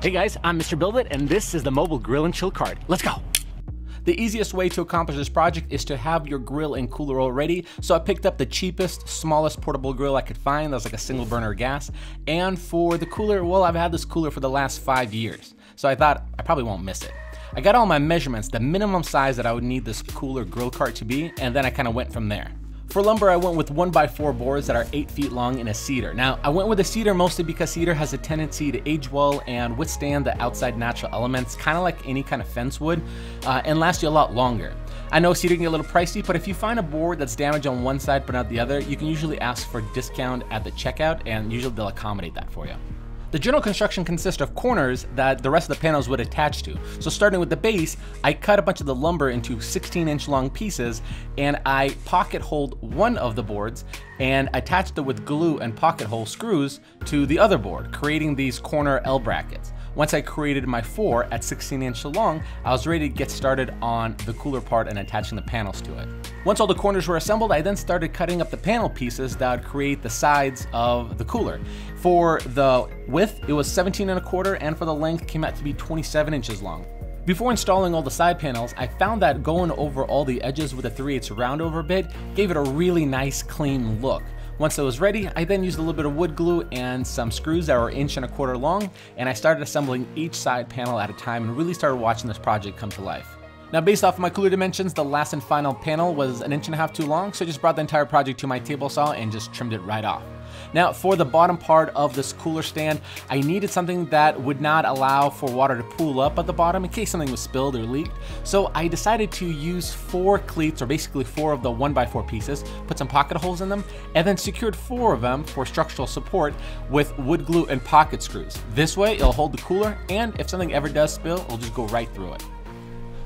Hey guys, I'm Mr. Build It, and this is the mobile grill and chill cart. Let's go. The easiest way to accomplish this project is to have your grill and cooler already. So I picked up the cheapest, smallest portable grill I could find. That was like a single burner gas. And for the cooler, well, I've had this cooler for the last five years. So I thought I probably won't miss it. I got all my measurements, the minimum size that I would need this cooler grill cart to be, and then I kind of went from there. For lumber, I went with 1x4 boards that are 8 feet long in a cedar. Now, I went with a cedar mostly because cedar has a tendency to age well and withstand the outside natural elements, kind of like any kind of fence wood, uh, and last you a lot longer. I know cedar can get a little pricey, but if you find a board that's damaged on one side but not the other, you can usually ask for a discount at the checkout, and usually they'll accommodate that for you. The general construction consists of corners that the rest of the panels would attach to. So starting with the base, I cut a bunch of the lumber into 16 inch long pieces and I pocket holed one of the boards and attached it with glue and pocket hole screws to the other board, creating these corner L brackets. Once I created my four at 16 inch long, I was ready to get started on the cooler part and attaching the panels to it. Once all the corners were assembled, I then started cutting up the panel pieces that would create the sides of the cooler. For the width, it was 17 and a quarter, and for the length, came out to be 27 inches long. Before installing all the side panels, I found that going over all the edges with a 3 8 round over bit gave it a really nice clean look. Once it was ready, I then used a little bit of wood glue and some screws that were inch and a quarter long, and I started assembling each side panel at a time and really started watching this project come to life. Now based off of my cooler dimensions, the last and final panel was an inch and a half too long, so I just brought the entire project to my table saw and just trimmed it right off. Now for the bottom part of this cooler stand, I needed something that would not allow for water to pool up at the bottom in case something was spilled or leaked. So I decided to use four cleats, or basically four of the one by four pieces, put some pocket holes in them, and then secured four of them for structural support with wood glue and pocket screws. This way it'll hold the cooler, and if something ever does spill, it'll just go right through it.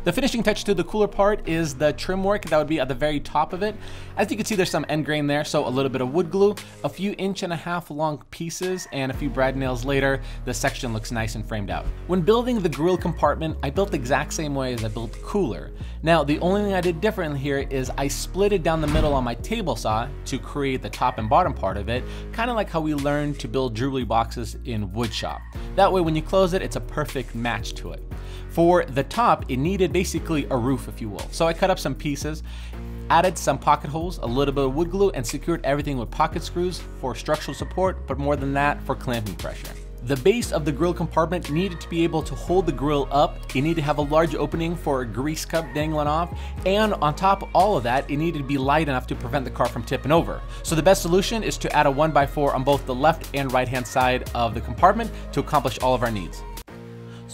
The finishing touch to the cooler part is the trim work that would be at the very top of it. As you can see, there's some end grain there, so a little bit of wood glue, a few inch and a half long pieces, and a few brad nails later, the section looks nice and framed out. When building the grill compartment, I built the exact same way as I built the cooler. Now, the only thing I did differently here is I split it down the middle on my table saw to create the top and bottom part of it, kind of like how we learned to build jewelry boxes in woodshop. That way, when you close it, it's a perfect match to it. For the top, it needed basically a roof, if you will. So I cut up some pieces, added some pocket holes, a little bit of wood glue, and secured everything with pocket screws for structural support, but more than that, for clamping pressure. The base of the grill compartment needed to be able to hold the grill up, it needed to have a large opening for a grease cup dangling off, and on top of all of that, it needed to be light enough to prevent the car from tipping over. So the best solution is to add a 1x4 on both the left and right hand side of the compartment to accomplish all of our needs.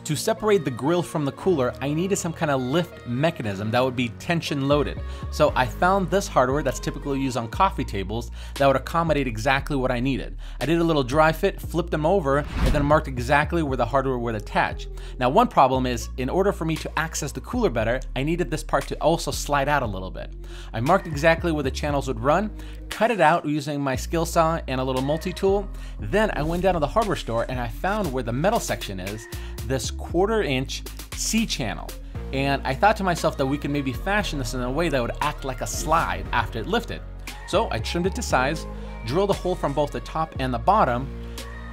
To separate the grill from the cooler, I needed some kind of lift mechanism that would be tension loaded. So I found this hardware that's typically used on coffee tables that would accommodate exactly what I needed. I did a little dry fit, flipped them over, and then marked exactly where the hardware would attach. Now one problem is, in order for me to access the cooler better, I needed this part to also slide out a little bit. I marked exactly where the channels would run, cut it out using my skill saw and a little multi-tool. Then I went down to the hardware store and I found where the metal section is, this quarter inch C channel. And I thought to myself that we could maybe fashion this in a way that would act like a slide after it lifted. So I trimmed it to size, drilled a hole from both the top and the bottom,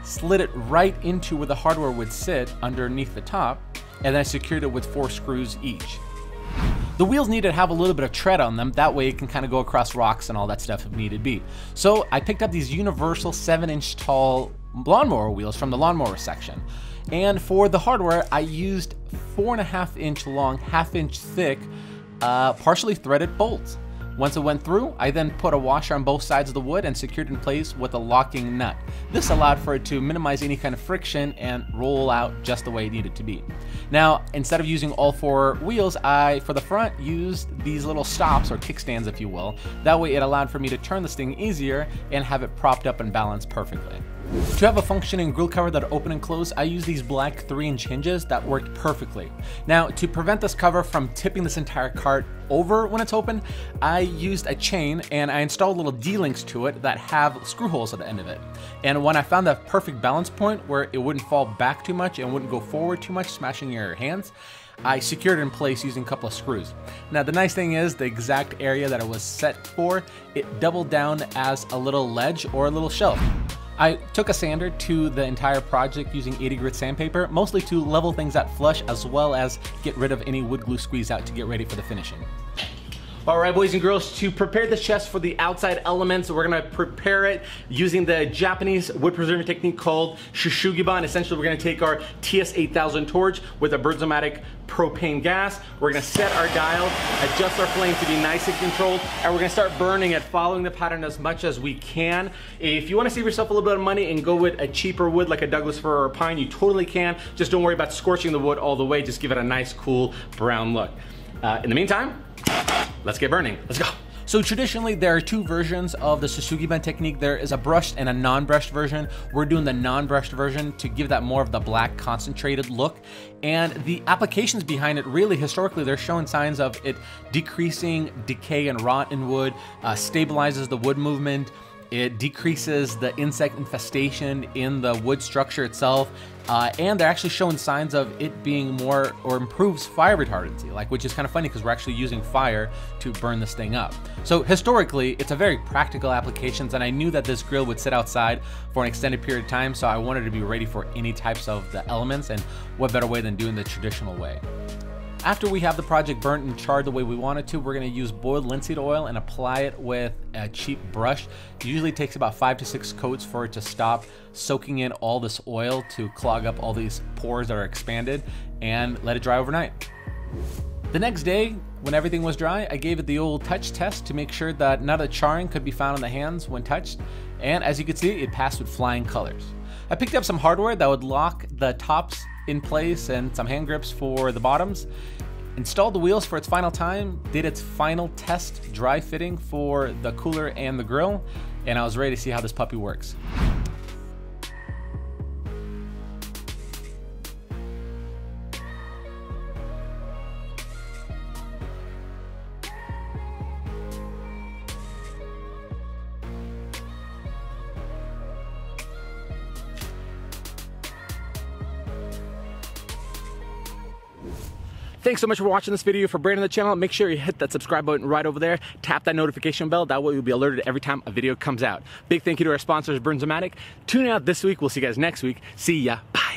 slid it right into where the hardware would sit underneath the top, and then I secured it with four screws each. The wheels needed to have a little bit of tread on them, that way it can kind of go across rocks and all that stuff if needed be. So I picked up these universal 7 inch tall lawnmower wheels from the lawnmower section. And for the hardware, I used four and a half inch long, half inch thick, uh, partially threaded bolts. Once it went through, I then put a washer on both sides of the wood and secured in place with a locking nut. This allowed for it to minimize any kind of friction and roll out just the way it needed to be. Now, instead of using all four wheels, I, for the front, used these little stops or kickstands, if you will. That way it allowed for me to turn this thing easier and have it propped up and balanced perfectly. To have a functioning grill cover that open and close, I use these black 3 inch hinges that worked perfectly. Now, to prevent this cover from tipping this entire cart over when it's open, I used a chain and I installed little D-links to it that have screw holes at the end of it. And when I found that perfect balance point where it wouldn't fall back too much and wouldn't go forward too much, smashing your hands, I secured it in place using a couple of screws. Now the nice thing is the exact area that it was set for, it doubled down as a little ledge or a little shelf. I took a sander to the entire project using 80 grit sandpaper, mostly to level things out flush as well as get rid of any wood glue squeeze out to get ready for the finishing. All right, boys and girls, to prepare this chest for the outside elements, we're gonna prepare it using the Japanese wood preserving technique called Shou Sugi Ban. Essentially, we're gonna take our TS8000 torch with a Bernzomatic propane gas. We're gonna set our dial, adjust our flame to be nice and controlled, and we're gonna start burning it, following the pattern as much as we can. If you wanna save yourself a little bit of money and go with a cheaper wood like a Douglas fir or a pine, you totally can. Just don't worry about scorching the wood all the way. Just give it a nice, cool brown look. Uh, in the meantime, let's get burning. Let's go. So traditionally, there are two versions of the Shou Sugi Ban technique. There is a brushed and a non-brushed version. We're doing the non-brushed version to give that more of the black concentrated look. And the applications behind it, really historically, they're showing signs of it decreasing decay and rot in wood, uh, stabilizes the wood movement, it decreases the insect infestation in the wood structure itself, uh, and they're actually showing signs of it being more or improves fire retardancy, like which is kind of funny because we're actually using fire to burn this thing up. So historically, it's a very practical applications, and I knew that this grill would sit outside for an extended period of time, so I wanted to be ready for any types of the elements, and what better way than doing the traditional way. After we have the project burnt and charred the way we want it to, we're gonna use boiled linseed oil and apply it with a cheap brush. It usually takes about five to six coats for it to stop soaking in all this oil to clog up all these pores that are expanded and let it dry overnight. The next day, when everything was dry, I gave it the old touch test to make sure that none of the charring could be found on the hands when touched. And as you can see, it passed with flying colors. I picked up some hardware that would lock the tops in place and some hand grips for the bottoms. Installed the wheels for its final time, did its final test dry fitting for the cooler and the grill, and I was ready to see how this puppy works. Thanks so much for watching this video. For Brandon the channel, make sure you hit that subscribe button right over there. Tap that notification bell. That way you'll be alerted every time a video comes out. Big thank you to our sponsors, Bernzomatic. Tune out this week. We'll see you guys next week. See ya. Bye.